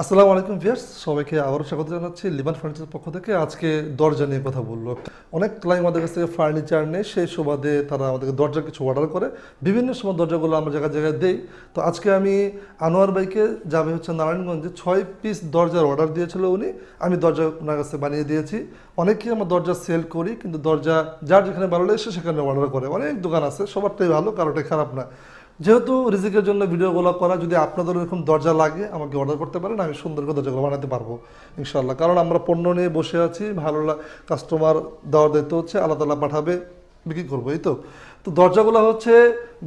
আসসালামু আলাইকুম ভিয়ার্স সবাইকে আবারও স্বাগত জানাচ্ছি লিবান ফার্নিচার পক্ষ থেকে। আজকে দরজা নিয়ে কথা বলব। অনেক ক্লাইন্ট আমাদের কাছ থেকে ফার্নিচার নেই সেই সুবাদে তারা আমাদেরকে দরজার কিছু অর্ডার করে। বিভিন্ন সময় দরজাগুলো আমরা জায়গায় জায়গায় দেই। তো আজকে আমি আনোয়ার বাইকে যাবে হচ্ছে নারায়ণগঞ্জে ছয় পিস দরজার অর্ডার দিয়েছিল উনি। আমি দরজা ওনার কাছে বানিয়ে দিয়েছি। অনেকেই আমার দরজা সেল করি, কিন্তু দরজা যার যেখানে ভালো লাগে সে সেখানে অর্ডার করে। অনেক দোকান আছে, সবারটাই ভালো কারোটাই খারাপ না। যেহেতু রিজিকের জন্য ভিডিওগুলো করা, যদি আপনাদের এরকম দরজা লাগে, আমাকে অর্ডার করতে পারেন, আমি সুন্দর করে দরজাগুলো বানাতে পারব ইনশাল্লাহ কারণ আমরা পণ্য নিয়ে বসে আছি, ভালো কাস্টমার দেওয়ার দায়িত্ব হচ্ছে, আল্লাহ তালা পাঠাবে, বিক্রি করব, এই তো? তো দরজাগুলো হচ্ছে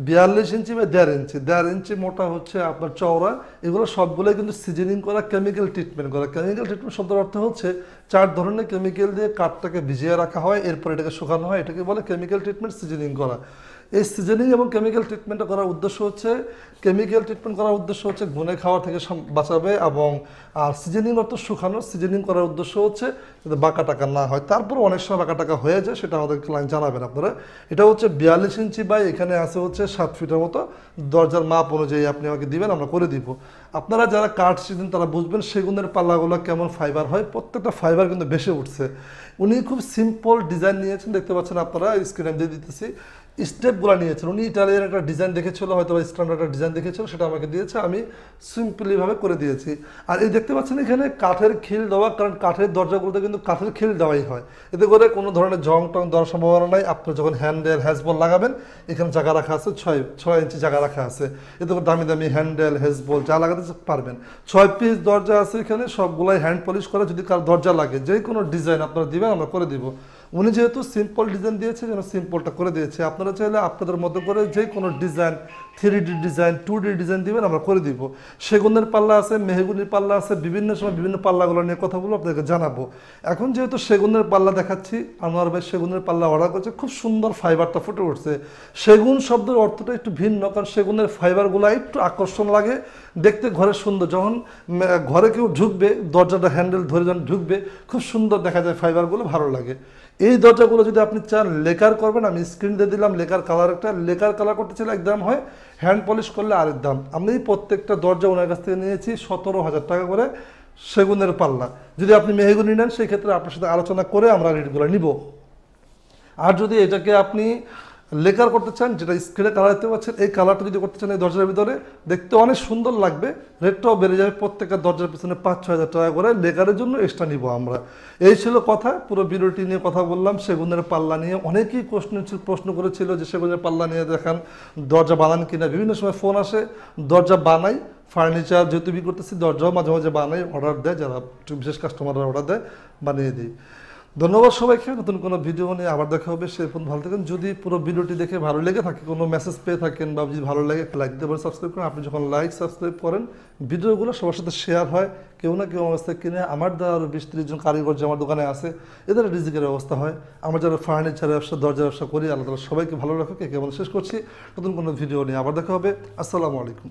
বিয়াল্লিশ ইঞ্চি বা দেড় ইঞ্চি। দেড় ইঞ্চি মোটা হচ্ছে আপনার চওড়া। এগুলো সবগুলোই কিন্তু সিজনিং করা কেমিক্যাল ট্রিটমেন্ট করা। কেমিক্যাল ট্রিটমেন্ট শব্দের অর্থ হচ্ছে চার ধরনের কেমিক্যাল দিয়ে কাঠটাকে ভিজিয়ে রাখা হয়, এরপর এটাকে শুকানো হয়। এটাকে বলে কেমিক্যাল ট্রিটমেন্ট সিজনিং করা। এই সিজনিং এবং কেমিক্যাল ট্রিটমেন্ট করার উদ্দেশ্য হচ্ছে কেমিক্যাল ট্রিটমেন্ট করার উদ্দেশ্য হচ্ছে ঘুনে খাওয়া থেকে বাঁচাবে এবং, আর সিজনিং অর্থ শুকানো সিজনিং করার উদ্দেশ্য হচ্ছে যাতে বাঁকা টাকা না হয়। তারপর অনেক সময় বাঁকা টাকা হয়ে যায়, সেটা আমাদের ক্লায়েন্ট জানাবেন আপনারা। এটা হচ্ছে বিয়াল্লিশ ইঞ্চি বাই এখানে আছে হচ্ছে সাত ফিটের মতো। দরজার মাপ অনুযায়ী আপনি আমাকে দিবেন, আমরা করে দিব। আপনারা যারা কাঠ শিখেন তারা বুঝবেন সেগুনের পাল্লাগুলো কেমন ফাইবার হয়। প্রত্যেকটা ফাইবার কিন্তু বেশি উঠছে। উনি খুব সিম্পল ডিজাইন নিয়েছেন, দেখতে পাচ্ছেন আপনারা স্ক্রিনে দিয়ে দিতেছি। স্টেপগুলো নিয়েছেন। উনি ইটালিয়ান একটা ডিজাইন দেখেছিল হয়তো বা স্ট্যান্ডার্ড একটা ডিজাইন দেখেছিল, সেটা আমাকে দিয়েছে, আমি সিম্পলিভাবে করে দিয়েছি। আর এই দেখতে পাচ্ছেন এখানে কাঠের খিল দেওয়া, কারণ কাঠের দরজাগুলোতে কিন্তু কাঠের খিল দেওয়াই হয়। এতে করে কোনো ধরনের জং টং দেওয়ার সম্ভাবনা নাই। আপনি যখন হ্যান্ডেল হ্যাজবল লাগাবেন, এখানে জায়গা রাখা আছে, ছয় ছয় ইঞ্চি জায়গা রাখা আছে। এতে করে দামি দামি হ্যান্ডেল হ্যাজবল যা লাগাতে পারবেন। ছয় পিস দরজা আছে এখানে, সবগুলাই হ্যান্ড পলিশ করে, যদি কার দরজা লাগে যে কোনো ডিজাইন আপনারা দিবেন, আমরা করে দিব। উনি যেহেতু সিম্পল ডিজাইন দিয়েছে, যেন সিম্পলটা করে দিয়েছে। আপনারা চাইলে আপনাদের মতো করে যে কোনো design three D design two D design দিবেন, আমরা করে দিব। সেগুনের পাল্লা আছে, মেহগুনির পাল্লা আছে, বিভিন্ন সময় বিভিন্ন পাল্লাগুলো নিয়ে কথা বলব, আপনাদেরকে জানাব। এখন যেহেতু সেগুনের পাল্লা দেখাচ্ছি আমার ভাই সেগুনের পাল্লা অর্ডার করছে, খুব সুন্দর ফাইবারটা ফুটে উঠছে। সেগুন শব্দের অর্থটা একটু ভিন্ন, কারণ সেগুনের ফাইবারগুলো একটু আকর্ষণ লাগে দেখতে ঘরে সুন্দর। যখন ঘরে কেউ ঢুকবে, দরজাটা হ্যান্ডেল ধরে যখন ঢুকবে, খুব সুন্দর দেখা যায় ফাইবারগুলো ভালো লাগে। এই দরজাগুলো যদি আপনি চান, লেকার করবেন, আমি স্ক্রিন দিয়ে দিলাম, লেকার কালার একটা। লেকার কালার করতে চাইলে এক দাম হয় হ্যান্ড পলিশ করলে আরেক দাম। আমি প্রত্যেকটা দরজা ওনার কাছ থেকে নিয়েছি, সতেরো হাজার টাকা করে সেগুনের পাল্লা। যদি আপনি মেহেগুনি নেন, সেই ক্ষেত্রে আপনার সাথে আলোচনা করে আমরা রেটগুলো নিব। আর যদি এটাকে আপনি লেকার করতে চান, যেটা স্ক্রিনে কালার দেখতে পাচ্ছেন, এই কালারটা যদি করতে চান এই দরজার ভিতরে, দেখতে অনেক সুন্দর লাগবে রেটটাও বেড়ে যাবে প্রত্যেকটা দরজার পিছনে পাঁচ ছ হাজার টাকা করে লেকারের জন্য এক্সট্রা নিব আমরা। এই ছিল কথা, পুরো বিরতি নিয়ে কথা বললাম, সেগুনের পাল্লা নিয়ে অনেকেই প্রশ্ন প্রশ্ন করেছিল যে সেগুনের পাল্লা নিয়ে দেখান, দরজা বানান কিনা, বিভিন্ন সময় ফোন আসে, দরজা বানাই ফার্নিচার যেহেতু বিক্রি করতেছি, দরজাও মাঝে মাঝে বানাই অর্ডার দেয়, যারা বিশেষ কাস্টমাররা অর্ডার দেয়, বানিয়ে দিই। ধন্যবাদ সবাইকে। নতুন কোনো ভিডিও নিয়ে আবার দেখা হবে। সে পর্যন্ত ভালো থাকেন। যদি পুরো ভিডিওটি দেখে ভালো লেগে থাকে, কোনো মেসেজ পেয়ে থাকেন বা যদি ভালো লাগে লাইক দিতে পারেন সাবস্ক্রাইব করেন। আপনি যখন লাইক সাবস্ক্রাইব করেন, ভিডিওগুলো সবার সাথে শেয়ার হয়। কেউ না কেউ থেকে কিনে, আমার দ্বারা আরও বিশ তিরিশ জন কারিগর যে আমার দোকানে আছে, এদের রিজিকের ব্যবস্থা হয়। আমার যারা ফার্নিচার ব্যবসা, দরজা ব্যবসা করি, আল্লাহ তালা সবাইকে ভালো রাখুক। একে কেমন শেষ করছি। নতুন কোনো ভিডিও নিয়ে আবার দেখা হবে। আসসালামু আলাইকুম।